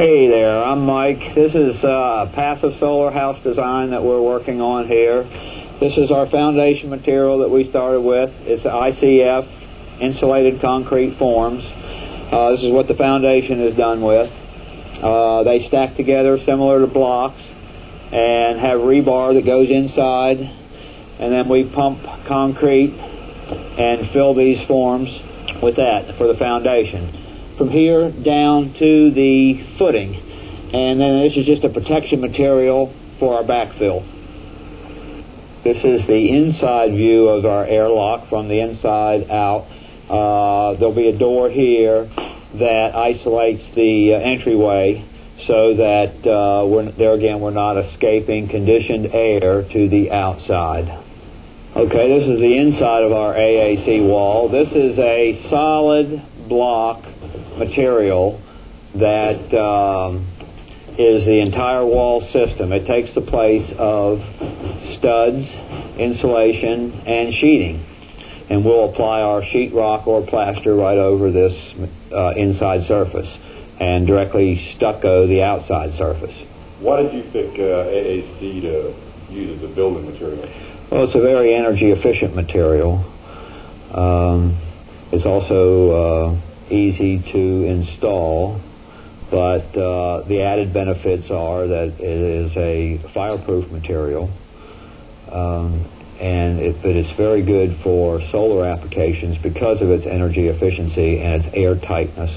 Hey there, I'm Mike. This is uh, a passive solar house design that we're working on here. This is our foundation material that we started with. It's ICF, insulated concrete forms. Uh, this is what the foundation is done with. Uh, they stack together similar to blocks and have rebar that goes inside. And then we pump concrete and fill these forms with that for the foundation. From here down to the footing. And then this is just a protection material for our backfill. This is the inside view of our airlock from the inside out. Uh, there'll be a door here that isolates the uh, entryway so that uh, we're, there again we're not escaping conditioned air to the outside. Okay, this is the inside of our AAC wall. This is a solid block material that um, is the entire wall system. It takes the place of studs, insulation, and sheeting. And we'll apply our sheetrock or plaster right over this uh, inside surface and directly stucco the outside surface. Why did you pick uh, AAC to use as a building material? Well, it's a very energy efficient material. Um, it's also uh, easy to install, but uh, the added benefits are that it is a fireproof material, um, and it, but it's very good for solar applications because of its energy efficiency and its air tightness.